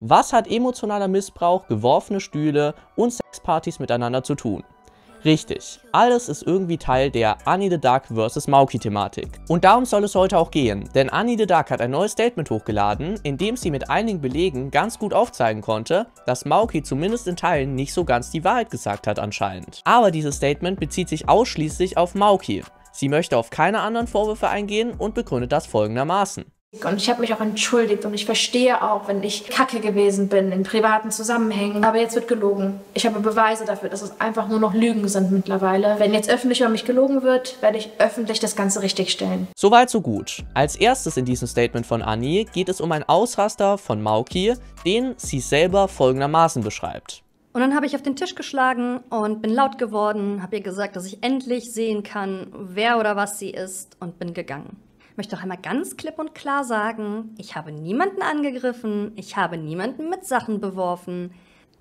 Was hat emotionaler Missbrauch, geworfene Stühle und Sexpartys miteinander zu tun? Richtig, alles ist irgendwie Teil der Annie the Duck vs. Mauki Thematik. Und darum soll es heute auch gehen, denn Annie the Duck hat ein neues Statement hochgeladen, in dem sie mit einigen Belegen ganz gut aufzeigen konnte, dass Mauki zumindest in Teilen nicht so ganz die Wahrheit gesagt hat anscheinend. Aber dieses Statement bezieht sich ausschließlich auf Mauki. Sie möchte auf keine anderen Vorwürfe eingehen und begründet das folgendermaßen. Und ich habe mich auch entschuldigt und ich verstehe auch, wenn ich kacke gewesen bin in privaten Zusammenhängen. Aber jetzt wird gelogen. Ich habe Beweise dafür, dass es einfach nur noch Lügen sind mittlerweile. Wenn jetzt öffentlich über mich gelogen wird, werde ich öffentlich das Ganze richtigstellen. Soweit so gut. Als erstes in diesem Statement von Annie geht es um einen Ausraster von Mauki, den sie selber folgendermaßen beschreibt. Und dann habe ich auf den Tisch geschlagen und bin laut geworden, habe ihr gesagt, dass ich endlich sehen kann, wer oder was sie ist und bin gegangen möchte auch einmal ganz klipp und klar sagen, ich habe niemanden angegriffen, ich habe niemanden mit Sachen beworfen.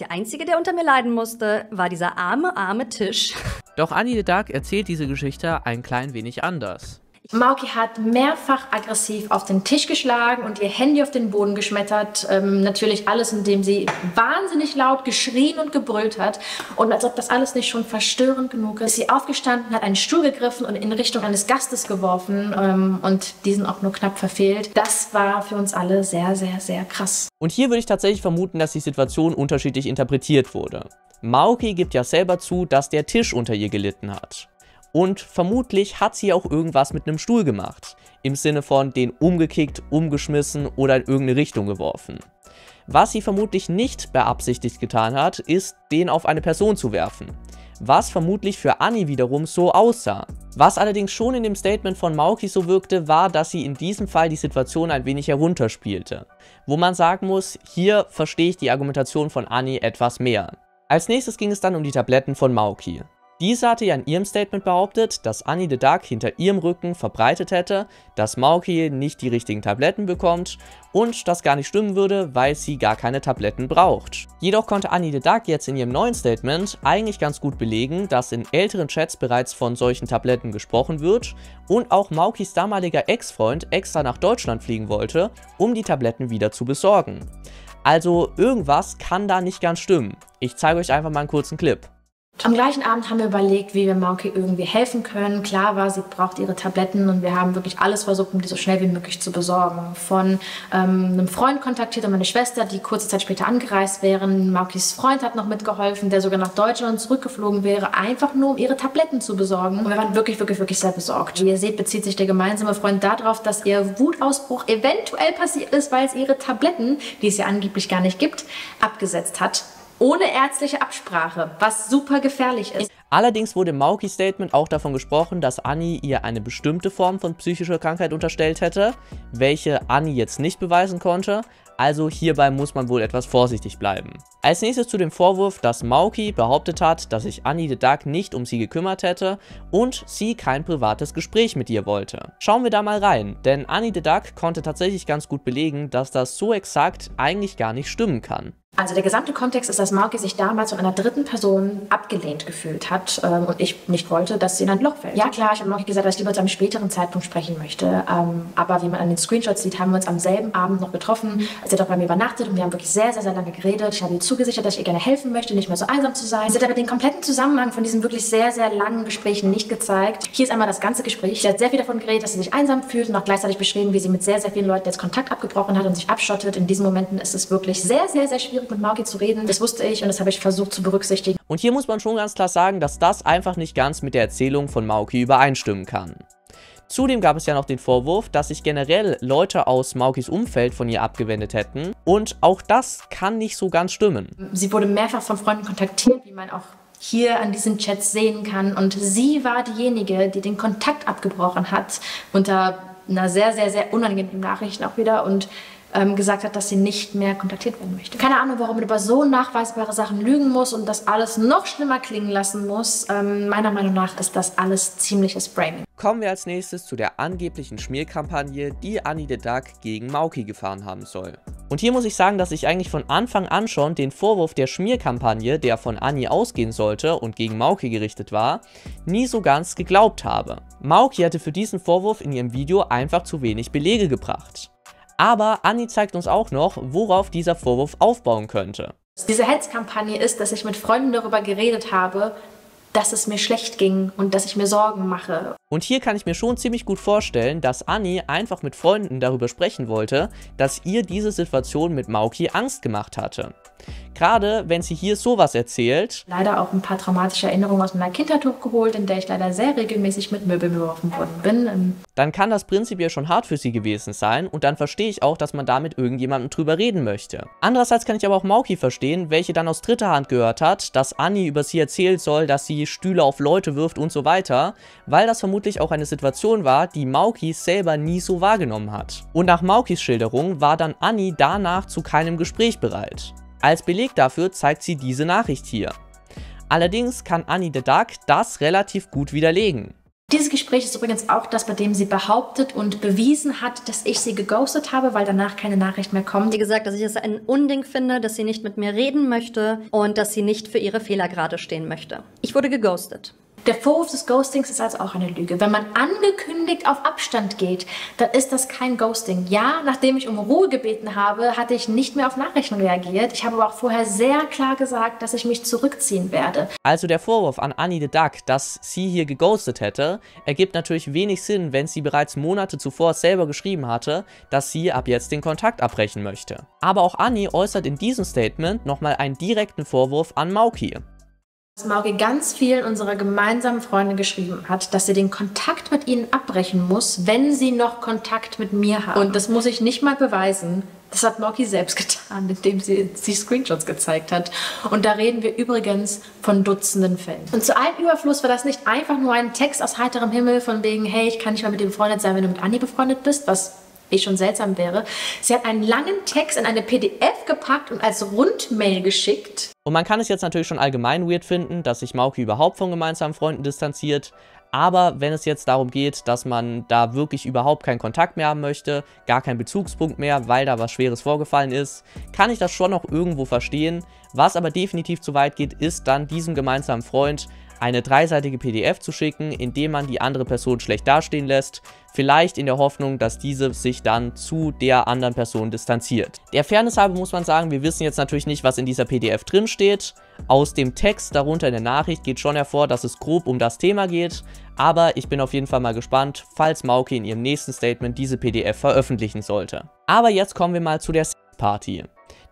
Der Einzige, der unter mir leiden musste, war dieser arme, arme Tisch. Doch Annie the Duck erzählt diese Geschichte ein klein wenig anders. Mauki hat mehrfach aggressiv auf den Tisch geschlagen und ihr Handy auf den Boden geschmettert. Ähm, natürlich alles, indem sie wahnsinnig laut geschrien und gebrüllt hat. Und als ob das alles nicht schon verstörend genug ist, ist sie aufgestanden, hat einen Stuhl gegriffen und in Richtung eines Gastes geworfen ähm, und diesen auch nur knapp verfehlt. Das war für uns alle sehr, sehr, sehr krass. Und hier würde ich tatsächlich vermuten, dass die Situation unterschiedlich interpretiert wurde. Mauki gibt ja selber zu, dass der Tisch unter ihr gelitten hat. Und vermutlich hat sie auch irgendwas mit einem Stuhl gemacht. Im Sinne von den umgekickt, umgeschmissen oder in irgendeine Richtung geworfen. Was sie vermutlich nicht beabsichtigt getan hat, ist, den auf eine Person zu werfen. Was vermutlich für Annie wiederum so aussah. Was allerdings schon in dem Statement von Mauki so wirkte, war, dass sie in diesem Fall die Situation ein wenig herunterspielte. Wo man sagen muss, hier verstehe ich die Argumentation von Annie etwas mehr. Als nächstes ging es dann um die Tabletten von Mauki. Diese hatte ja in ihrem Statement behauptet, dass Annie the Duck hinter ihrem Rücken verbreitet hätte, dass Mauki nicht die richtigen Tabletten bekommt und das gar nicht stimmen würde, weil sie gar keine Tabletten braucht. Jedoch konnte Annie the Duck jetzt in ihrem neuen Statement eigentlich ganz gut belegen, dass in älteren Chats bereits von solchen Tabletten gesprochen wird und auch Maukis damaliger Ex-Freund extra nach Deutschland fliegen wollte, um die Tabletten wieder zu besorgen. Also irgendwas kann da nicht ganz stimmen. Ich zeige euch einfach mal einen kurzen Clip. Am gleichen Abend haben wir überlegt, wie wir Mauke irgendwie helfen können. Klar war, sie braucht ihre Tabletten und wir haben wirklich alles versucht, um die so schnell wie möglich zu besorgen. Von ähm, einem Freund kontaktiert und meine Schwester, die kurze Zeit später angereist wären. Maukis Freund hat noch mitgeholfen, der sogar nach Deutschland zurückgeflogen wäre, einfach nur um ihre Tabletten zu besorgen. Und wir waren wirklich, wirklich, wirklich sehr besorgt. Wie ihr seht, bezieht sich der gemeinsame Freund darauf, dass ihr Wutausbruch eventuell passiert ist, weil es ihre Tabletten, die es ja angeblich gar nicht gibt, abgesetzt hat ohne ärztliche Absprache, was super gefährlich ist. Allerdings wurde im Mauki-Statement auch davon gesprochen, dass Annie ihr eine bestimmte Form von psychischer Krankheit unterstellt hätte, welche Annie jetzt nicht beweisen konnte, also hierbei muss man wohl etwas vorsichtig bleiben. Als nächstes zu dem Vorwurf, dass Mauki behauptet hat, dass sich Annie the Duck nicht um sie gekümmert hätte und sie kein privates Gespräch mit ihr wollte. Schauen wir da mal rein, denn Annie the Duck konnte tatsächlich ganz gut belegen, dass das so exakt eigentlich gar nicht stimmen kann. Also der gesamte Kontext ist, dass Mauki sich damals von einer dritten Person abgelehnt gefühlt hat ähm, und ich nicht wollte, dass sie in ein Loch fällt. Ja klar, ich habe Mauki gesagt, dass ich lieber zu einem späteren Zeitpunkt sprechen möchte. Ähm, aber wie man an den Screenshots sieht, haben wir uns am selben Abend noch getroffen. Sie hat auch bei mir übernachtet und wir haben wirklich sehr, sehr, sehr lange geredet. Ich habe ihr zugesichert, dass ich ihr gerne helfen möchte, nicht mehr so einsam zu sein. Sie hat aber den kompletten Zusammenhang von diesen wirklich sehr, sehr langen Gesprächen nicht gezeigt. Hier ist einmal das ganze Gespräch. Sie hat sehr viel davon geredet, dass sie sich einsam fühlt und auch gleichzeitig beschrieben, wie sie mit sehr, sehr vielen Leuten jetzt Kontakt abgebrochen hat und sich abschottet. In diesen Momenten ist es wirklich sehr, sehr, sehr schwierig mit Mauki zu reden. Das wusste ich und das habe ich versucht zu berücksichtigen. Und hier muss man schon ganz klar sagen, dass das einfach nicht ganz mit der Erzählung von Mauki übereinstimmen kann. Zudem gab es ja noch den Vorwurf, dass sich generell Leute aus Maukis Umfeld von ihr abgewendet hätten. Und auch das kann nicht so ganz stimmen. Sie wurde mehrfach von Freunden kontaktiert, wie man auch hier an diesen Chats sehen kann. Und sie war diejenige, die den Kontakt abgebrochen hat unter einer sehr, sehr, sehr unangenehmen Nachricht auch wieder. Und ähm, gesagt hat, dass sie nicht mehr kontaktiert werden möchte. Keine Ahnung, warum man über so nachweisbare Sachen lügen muss und das alles noch schlimmer klingen lassen muss. Ähm, meiner Meinung nach ist das alles ziemliches Framing. Kommen wir als nächstes zu der angeblichen Schmierkampagne, die Annie the Duck gegen Mauki gefahren haben soll. Und hier muss ich sagen, dass ich eigentlich von Anfang an schon den Vorwurf der Schmierkampagne, der von Annie ausgehen sollte und gegen Mauki gerichtet war, nie so ganz geglaubt habe. Mauki hatte für diesen Vorwurf in ihrem Video einfach zu wenig Belege gebracht. Aber Anni zeigt uns auch noch, worauf dieser Vorwurf aufbauen könnte. Diese Hetzkampagne ist, dass ich mit Freunden darüber geredet habe, dass es mir schlecht ging und dass ich mir Sorgen mache. Und hier kann ich mir schon ziemlich gut vorstellen, dass Anni einfach mit Freunden darüber sprechen wollte, dass ihr diese Situation mit Mauki Angst gemacht hatte. Gerade wenn sie hier sowas erzählt. Leider auch ein paar traumatische Erinnerungen aus meiner Kindheit hochgeholt, in der ich leider sehr regelmäßig mit Möbeln beworfen worden bin. Dann kann das prinzipiell schon hart für sie gewesen sein und dann verstehe ich auch, dass man da mit irgendjemandem drüber reden möchte. Andererseits kann ich aber auch Mauki verstehen, welche dann aus dritter Hand gehört hat, dass Anni über sie erzählt soll, dass sie Stühle auf Leute wirft und so weiter, weil das vermutlich auch eine Situation war, die Mauki selber nie so wahrgenommen hat. Und nach Maukis Schilderung war dann Anni danach zu keinem Gespräch bereit. Als Beleg dafür zeigt sie diese Nachricht hier. Allerdings kann Annie the Duck das relativ gut widerlegen. Dieses Gespräch ist übrigens auch das, bei dem sie behauptet und bewiesen hat, dass ich sie geghostet habe, weil danach keine Nachricht mehr kommt. Sie gesagt, dass ich es ein Unding finde, dass sie nicht mit mir reden möchte und dass sie nicht für ihre Fehler gerade stehen möchte. Ich wurde geghostet. Der Vorwurf des Ghostings ist also auch eine Lüge. Wenn man angekündigt auf Abstand geht, dann ist das kein Ghosting. Ja, nachdem ich um Ruhe gebeten habe, hatte ich nicht mehr auf Nachrichten reagiert. Ich habe aber auch vorher sehr klar gesagt, dass ich mich zurückziehen werde. Also der Vorwurf an Annie the Duck, dass sie hier geghostet hätte, ergibt natürlich wenig Sinn, wenn sie bereits Monate zuvor selber geschrieben hatte, dass sie ab jetzt den Kontakt abbrechen möchte. Aber auch Annie äußert in diesem Statement nochmal einen direkten Vorwurf an Mauki dass Mauki ganz vielen unserer gemeinsamen Freunde geschrieben hat, dass sie den Kontakt mit ihnen abbrechen muss, wenn sie noch Kontakt mit mir haben. Und das muss ich nicht mal beweisen. Das hat Mauki selbst getan, indem sie die Screenshots gezeigt hat. Und da reden wir übrigens von Dutzenden Fällen. Und zu allem Überfluss war das nicht einfach nur ein Text aus heiterem Himmel von wegen, hey, ich kann nicht mal mit dem befreundet sein, wenn du mit Anni befreundet bist, was eh schon seltsam wäre. Sie hat einen langen Text in eine PDF gepackt und als Rundmail geschickt. Und man kann es jetzt natürlich schon allgemein weird finden, dass sich Mauki überhaupt von gemeinsamen Freunden distanziert. Aber wenn es jetzt darum geht, dass man da wirklich überhaupt keinen Kontakt mehr haben möchte, gar keinen Bezugspunkt mehr, weil da was Schweres vorgefallen ist, kann ich das schon noch irgendwo verstehen. Was aber definitiv zu weit geht, ist dann diesem gemeinsamen Freund eine dreiseitige PDF zu schicken, indem man die andere Person schlecht dastehen lässt, vielleicht in der Hoffnung, dass diese sich dann zu der anderen Person distanziert. Der Fairness halber muss man sagen, wir wissen jetzt natürlich nicht, was in dieser PDF drin steht. Aus dem Text darunter in der Nachricht geht schon hervor, dass es grob um das Thema geht, aber ich bin auf jeden Fall mal gespannt, falls Mauki in ihrem nächsten Statement diese PDF veröffentlichen sollte. Aber jetzt kommen wir mal zu der Party.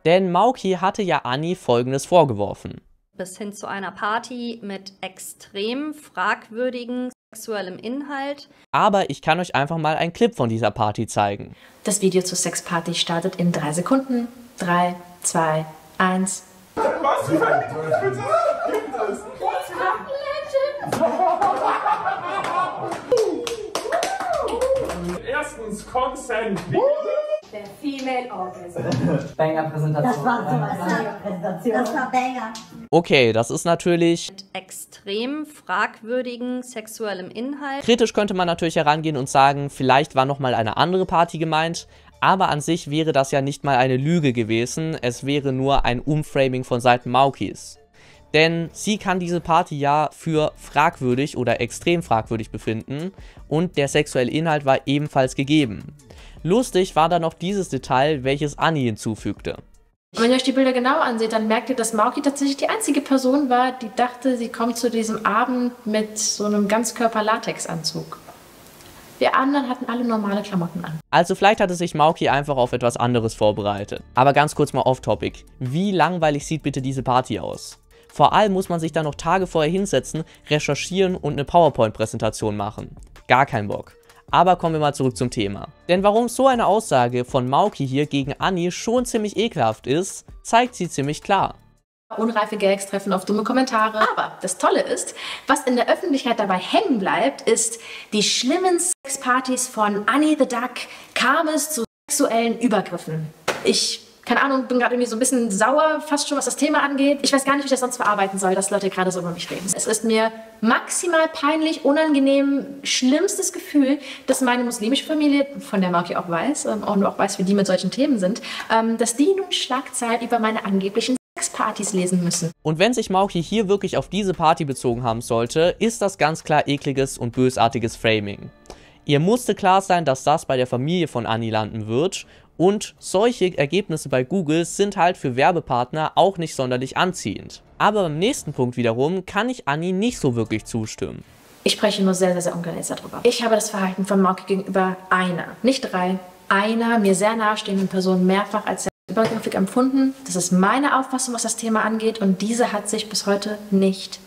Denn Mauki hatte ja Anni folgendes vorgeworfen bis hin zu einer Party mit extrem fragwürdigen sexuellem Inhalt. Aber ich kann euch einfach mal einen Clip von dieser Party zeigen. Das Video zur Sexparty startet in drei Sekunden. Drei, zwei, eins. Was für ein Erstens Consent. Der Female Orgasm. Banger-Präsentation. Das war so eine Banger-Präsentation. Das war Banger. Okay, das ist natürlich mit extrem fragwürdigen sexuellem Inhalt. Kritisch könnte man natürlich herangehen und sagen, vielleicht war nochmal eine andere Party gemeint, aber an sich wäre das ja nicht mal eine Lüge gewesen, es wäre nur ein Umframing von Seiten Maukis. Denn sie kann diese Party ja für fragwürdig oder extrem fragwürdig befinden und der sexuelle Inhalt war ebenfalls gegeben. Lustig war da noch dieses Detail, welches Annie hinzufügte. Wenn ihr euch die Bilder genau anseht, dann merkt ihr, dass Mauki tatsächlich die einzige Person war, die dachte, sie kommt zu diesem Abend mit so einem Ganzkörper-Latex-Anzug. Wir anderen hatten alle normale Klamotten an. Also vielleicht hatte sich Mauki einfach auf etwas anderes vorbereitet. Aber ganz kurz mal off-topic. Wie langweilig sieht bitte diese Party aus? Vor allem muss man sich da noch Tage vorher hinsetzen, recherchieren und eine PowerPoint-Präsentation machen. Gar kein Bock. Aber kommen wir mal zurück zum Thema. Denn warum so eine Aussage von Mauki hier gegen Annie schon ziemlich ekelhaft ist, zeigt sie ziemlich klar. Unreife Gags treffen auf dumme Kommentare. Aber das Tolle ist, was in der Öffentlichkeit dabei hängen bleibt, ist, die schlimmen Sexpartys von Annie the Duck kam es zu sexuellen Übergriffen. Ich keine Ahnung, bin gerade irgendwie so ein bisschen sauer, fast schon was das Thema angeht. Ich weiß gar nicht, wie ich das sonst verarbeiten soll, dass Leute gerade so über mich reden. Es ist mir maximal peinlich, unangenehm, schlimmstes Gefühl, dass meine muslimische Familie, von der Mauki auch weiß, ähm, und auch weiß, wie die mit solchen Themen sind, ähm, dass die nun Schlagzeilen über meine angeblichen Sexpartys lesen müssen. Und wenn sich Mauki hier wirklich auf diese Party bezogen haben sollte, ist das ganz klar ekliges und bösartiges Framing. Ihr musste klar sein, dass das bei der Familie von Annie landen wird Und solche Ergebnisse bei Google sind halt für Werbepartner auch nicht sonderlich anziehend. Aber beim nächsten Punkt wiederum kann ich Anni nicht so wirklich zustimmen. Ich spreche nur sehr, sehr, sehr ungern darüber. Ich habe das Verhalten von Mauke gegenüber einer, nicht drei, einer mir sehr nahestehenden Person mehrfach als sehr übergriffig empfunden. Das ist meine Auffassung, was das Thema angeht und diese hat sich bis heute nicht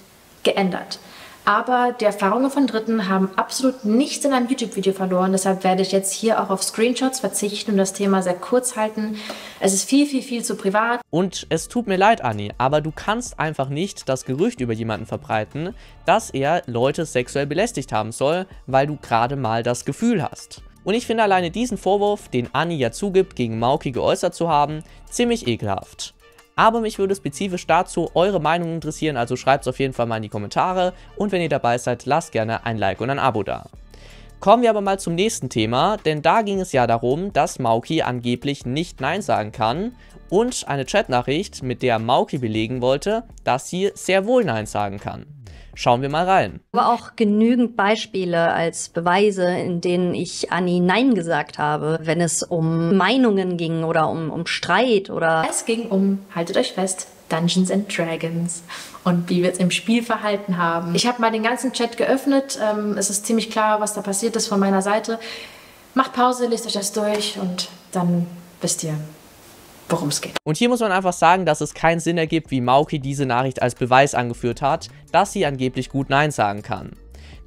geändert. Aber die Erfahrungen von Dritten haben absolut nichts in einem YouTube-Video verloren. Deshalb werde ich jetzt hier auch auf Screenshots verzichten und das Thema sehr kurz halten. Es ist viel, viel, viel zu privat. Und es tut mir leid, Anni, aber du kannst einfach nicht das Gerücht über jemanden verbreiten, dass er Leute sexuell belästigt haben soll, weil du gerade mal das Gefühl hast. Und ich finde alleine diesen Vorwurf, den Anni ja zugibt, gegen Mauki geäußert zu haben, ziemlich ekelhaft. Aber mich würde spezifisch dazu eure Meinung interessieren, also schreibt es auf jeden Fall mal in die Kommentare und wenn ihr dabei seid, lasst gerne ein Like und ein Abo da. Kommen wir aber mal zum nächsten Thema, denn da ging es ja darum, dass Mauki angeblich nicht Nein sagen kann und eine Chatnachricht, mit der Mauki belegen wollte, dass sie sehr wohl Nein sagen kann. Schauen wir mal rein. Aber auch genügend Beispiele als Beweise, in denen ich Anni Nein gesagt habe, wenn es um Meinungen ging oder um, um Streit oder. Es ging um, haltet euch fest, Dungeons and Dragons und wie wir es im Spiel verhalten haben. Ich habe mal den ganzen Chat geöffnet. Ähm, es ist ziemlich klar, was da passiert ist von meiner Seite. Macht Pause, lest euch das durch und dann wisst ihr, worum es geht. Und hier muss man einfach sagen, dass es keinen Sinn ergibt, wie Mauki diese Nachricht als Beweis angeführt hat, dass sie angeblich gut Nein sagen kann.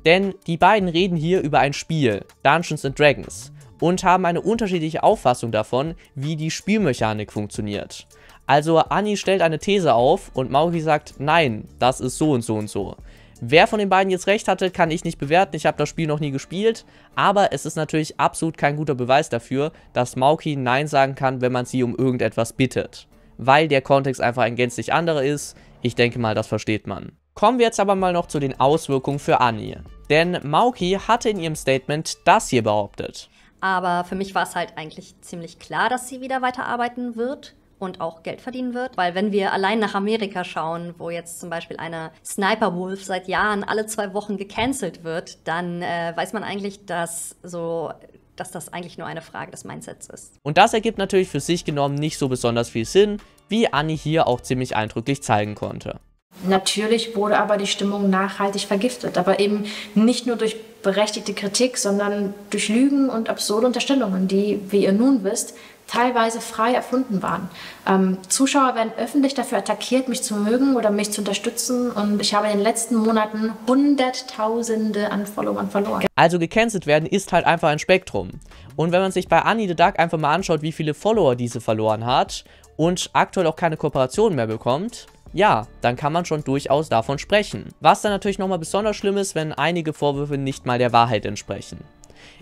Denn die beiden reden hier über ein Spiel, Dungeons and Dragons, und haben eine unterschiedliche Auffassung davon, wie die Spielmechanik funktioniert. Also Anni stellt eine These auf und Mauki sagt, nein, das ist so und so und so. Wer von den beiden jetzt recht hatte, kann ich nicht bewerten. Ich habe das Spiel noch nie gespielt. Aber es ist natürlich absolut kein guter Beweis dafür, dass Mauki Nein sagen kann, wenn man sie um irgendetwas bittet. Weil der Kontext einfach ein gänzlich anderer ist. Ich denke mal, das versteht man. Kommen wir jetzt aber mal noch zu den Auswirkungen für Anni. Denn Mauki hatte in ihrem Statement das hier behauptet. Aber für mich war es halt eigentlich ziemlich klar, dass sie wieder weiterarbeiten wird und auch Geld verdienen wird. Weil wenn wir allein nach Amerika schauen, wo jetzt zum Beispiel eine Sniper Wolf seit Jahren alle zwei Wochen gecancelt wird, dann äh, weiß man eigentlich, dass so dass das eigentlich nur eine Frage des Mindsets ist. Und das ergibt natürlich für sich genommen nicht so besonders viel Sinn, wie Anni hier auch ziemlich eindrücklich zeigen konnte. Natürlich wurde aber die Stimmung nachhaltig vergiftet, aber eben nicht nur durch berechtigte Kritik, sondern durch Lügen und absurde Unterstellungen, die, wie ihr nun wisst, teilweise frei erfunden waren. Ähm, Zuschauer werden öffentlich dafür attackiert, mich zu mögen oder mich zu unterstützen und ich habe in den letzten Monaten Hunderttausende an Followern verloren. Also gecancelt werden ist halt einfach ein Spektrum. Und wenn man sich bei Annie the Duck einfach mal anschaut, wie viele Follower diese verloren hat und aktuell auch keine Kooperation mehr bekommt, ja, dann kann man schon durchaus davon sprechen. Was dann natürlich nochmal besonders schlimm ist, wenn einige Vorwürfe nicht mal der Wahrheit entsprechen.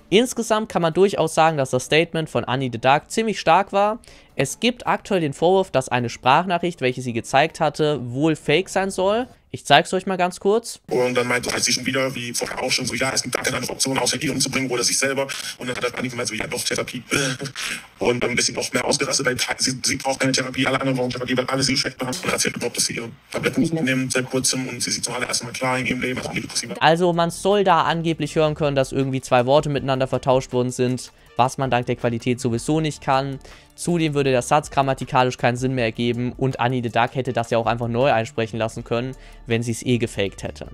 Insgesamt kann man durchaus sagen, dass das Statement von Annie the Dark ziemlich stark war. Es gibt aktuell den Vorwurf, dass eine Sprachnachricht, welche sie gezeigt hatte, wohl fake sein soll. Ich zeige es euch mal ganz kurz. Und dann meinte halt sie schon wieder, wie vorher auch schon, so, ja, es gibt gar keine andere Option, außer ihn umzubringen oder sich selber. Und dann hat er Annie gemeint, so, ja, doch, Therapie. Und ein bisschen noch mehr ausgerastet, weil sie, sie braucht keine Therapie, alle anderen brauchen Therapie, weil alle sie schlecht behandelt. Und hat sie überhaupt, dass sie ihre Tabletten nimmt seit kurzem und sie sieht zum allerersten Mal klar in ihrem Leben. Also, also man soll da angeblich hören können, dass irgendwie zwei Worte miteinander vertauscht worden sind, was man dank der Qualität sowieso nicht kann. Zudem würde der Satz grammatikalisch keinen Sinn mehr ergeben und Annie the Duck hätte das ja auch einfach neu einsprechen lassen können, wenn sie es eh gefaked hätte.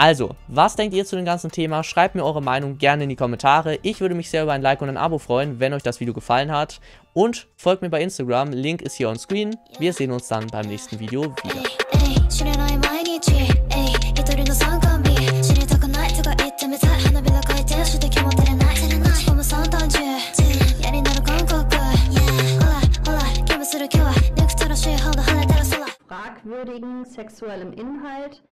Also, was denkt ihr zu dem ganzen Thema? Schreibt mir eure Meinung gerne in die Kommentare. Ich würde mich sehr über ein Like und ein Abo freuen, wenn euch das Video gefallen hat. Und folgt mir bei Instagram, Link ist hier on screen. Wir sehen uns dann beim nächsten Video wieder. Fragwürdigen sexuellem Inhalt